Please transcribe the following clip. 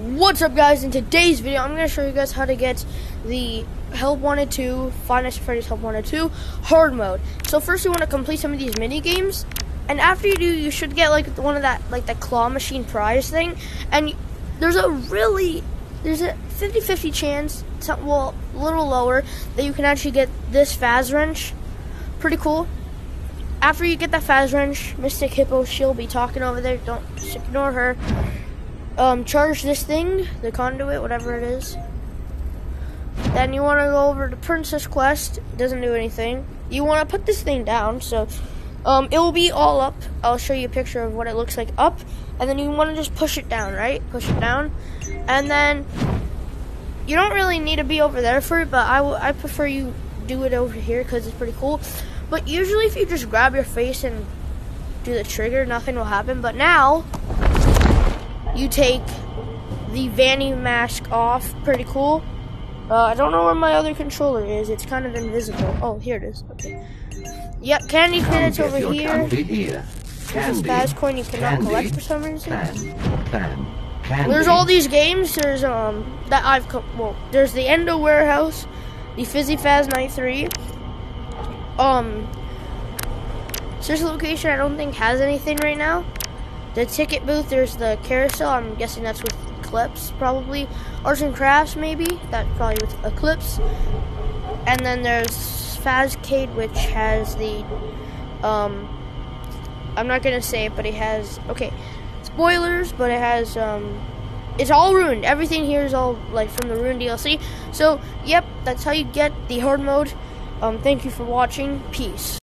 What's up guys, in today's video I'm going to show you guys how to get the Help Wanted 2, Five Freddy's Help Wanted 2 hard mode. So first you want to complete some of these mini games, and after you do you should get like one of that like the claw machine prize thing, and there's a really, there's a 50-50 chance, well a little lower, that you can actually get this Faz wrench. Pretty cool. After you get that Faz wrench, Mystic Hippo, she'll be talking over there, don't ignore her um, charge this thing, the conduit, whatever it is. Then you want to go over to Princess Quest. It doesn't do anything. You want to put this thing down, so um, it will be all up. I'll show you a picture of what it looks like up, and then you want to just push it down, right? Push it down, and then you don't really need to be over there for it, but I, I prefer you do it over here because it's pretty cool. But usually, if you just grab your face and do the trigger, nothing will happen. But now you take the Vanny mask off. Pretty cool. Uh, I don't know where my other controller is. It's kind of invisible. Oh, here it is. Okay. Yep, candy credits over here. Candy here. There's a Spaz coin you cannot candy, collect for some reason. Pan, pan, candy. There's all these games. There's um that I've co- well. There's the Endo Warehouse, the Fizzy Faz Night Three. Um, Search Location I don't think has anything right now. The ticket booth, there's the carousel. I'm guessing that's with Eclipse, probably. Arts and Crafts, maybe. That's probably with Eclipse. And then there's Fazcade, which has the, um, I'm not gonna say it, but it has, okay, spoilers, but it has, um, it's all ruined. Everything here is all, like, from the ruined DLC. So, yep, that's how you get the hard mode. Um, thank you for watching. Peace.